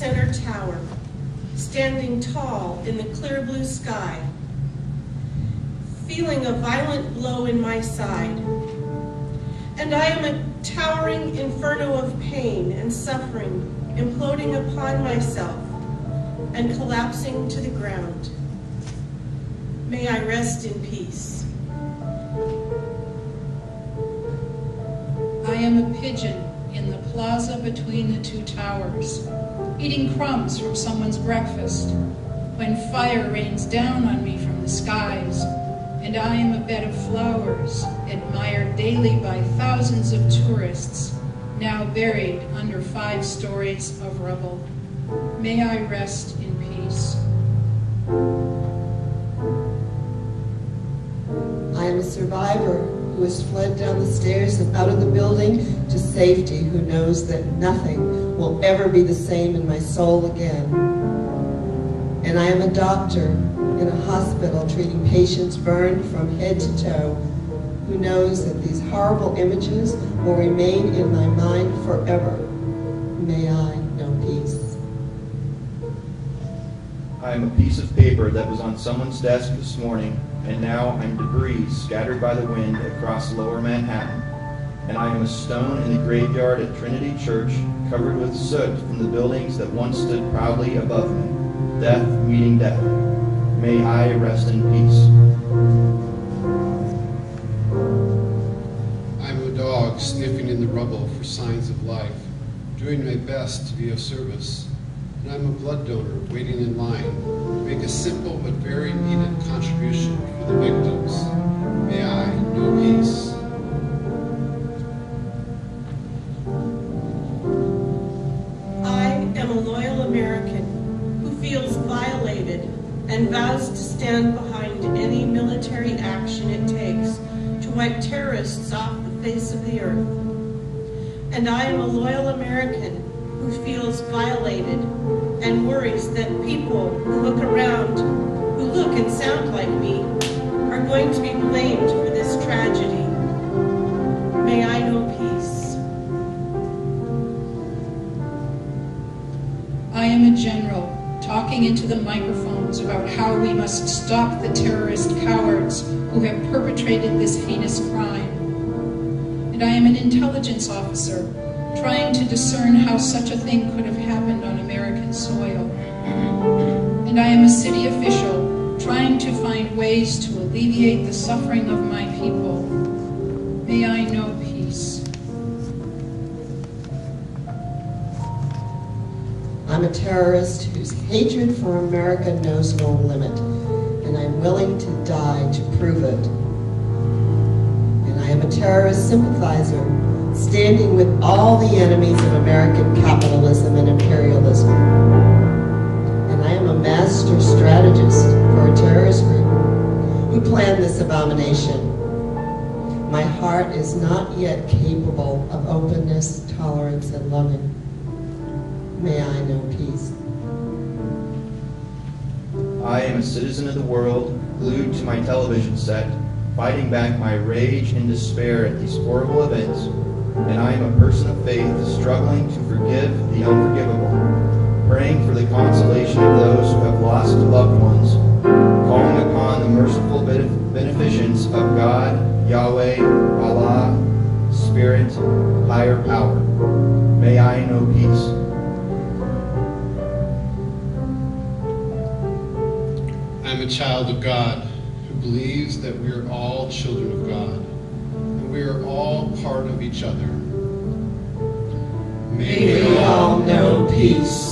tower, standing tall in the clear blue sky, feeling a violent blow in my side. And I am a towering inferno of pain and suffering, imploding upon myself and collapsing to the ground. May I rest in peace. I am a pigeon plaza between the two towers, eating crumbs from someone's breakfast, when fire rains down on me from the skies, and I am a bed of flowers, admired daily by thousands of tourists, now buried under five stories of rubble. May I rest in peace. I am a survivor who has fled down the stairs and out of the building to safety, who knows that nothing will ever be the same in my soul again. And I am a doctor in a hospital treating patients burned from head to toe, who knows that these horrible images will remain in my mind forever. May I I am a piece of paper that was on someone's desk this morning, and now I'm debris scattered by the wind across lower Manhattan. And I am a stone in the graveyard at Trinity Church, covered with soot from the buildings that once stood proudly above me. Death meeting death. May I rest in peace. I'm a dog sniffing in the rubble for signs of life, doing my best to be of service. And I'm a blood donor waiting in line to make a simple but very needed contribution for the victims. May I know peace. I am a loyal American who feels violated and vows to stand behind any military action it takes to wipe terrorists off the face of the earth. And I am a loyal American who feels violated and worries that people who look around, who look and sound like me, are going to be blamed for this tragedy. May I know peace. I am a general talking into the microphones about how we must stop the terrorist cowards who have perpetrated this heinous crime. And I am an intelligence officer trying to discern how such a thing could have happened on American soil. And I am a city official trying to find ways to alleviate the suffering of my people. May I know peace. I'm a terrorist whose hatred for America knows no limit, and I'm willing to die to prove it. And I am a terrorist sympathizer, standing with all the enemies of American capitalism and imperialism. And I am a master strategist for a terrorist group who planned this abomination. My heart is not yet capable of openness, tolerance, and loving. May I know peace. I am a citizen of the world, glued to my television set, fighting back my rage and despair at these horrible events, and I am a person of faith, struggling to forgive the unforgivable, praying for the consolation of those who have lost loved ones, calling upon the merciful beneficence of God, Yahweh, Allah, Spirit, higher power. May I know peace. I'm a child of God who believes that we are all children of God and we are all part of each other. May we all know peace.